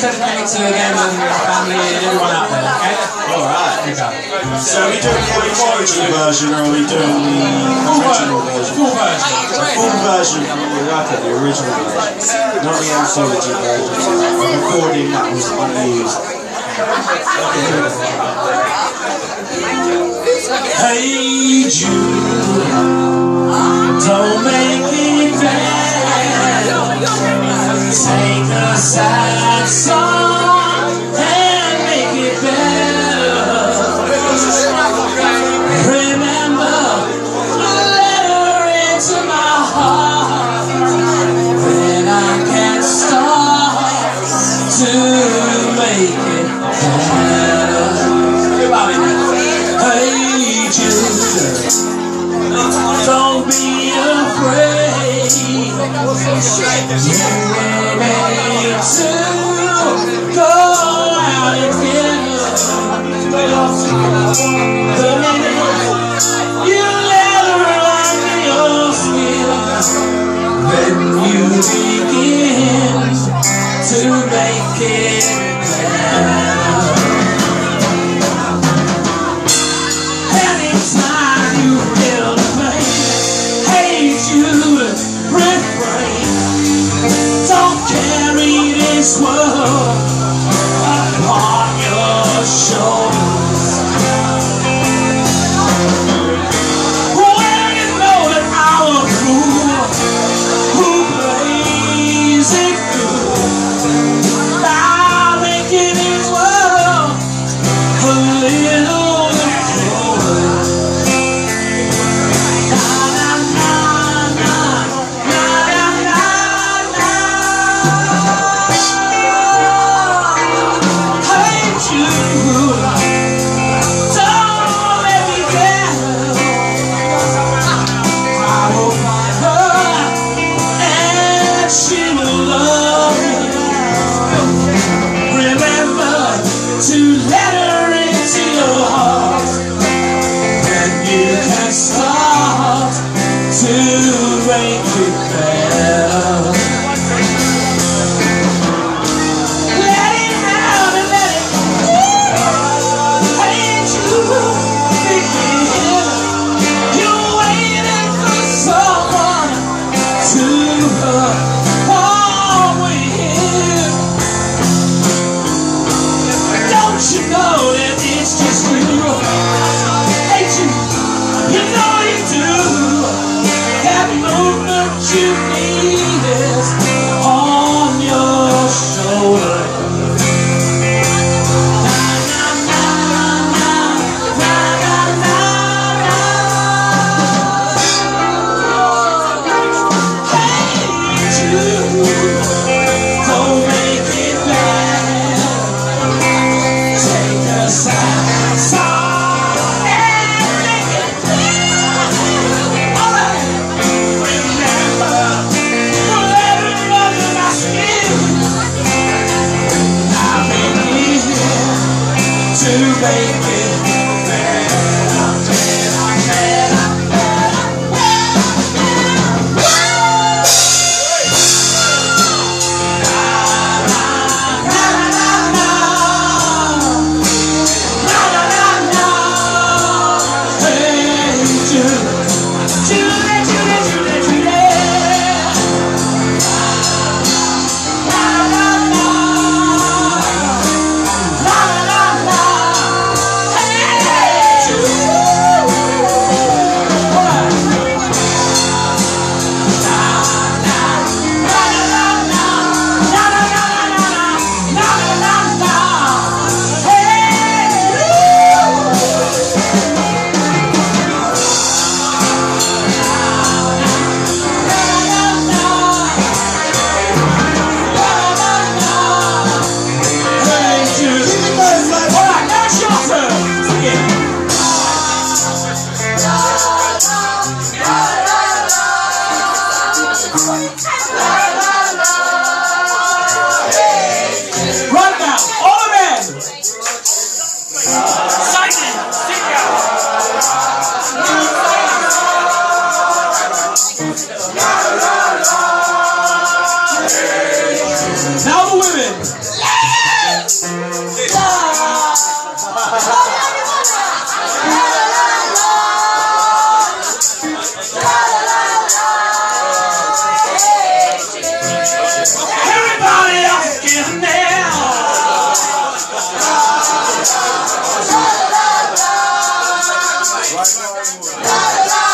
connect to them and family and everyone out there, okay? Alright, okay. So are we doing the original version or are we doing the original version? Full version. The full version from the record, the original version. Not the anthology version. The recording that was unused. Hey Jude The Well, to make it. 重新开始 Bye.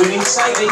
We need Sadie.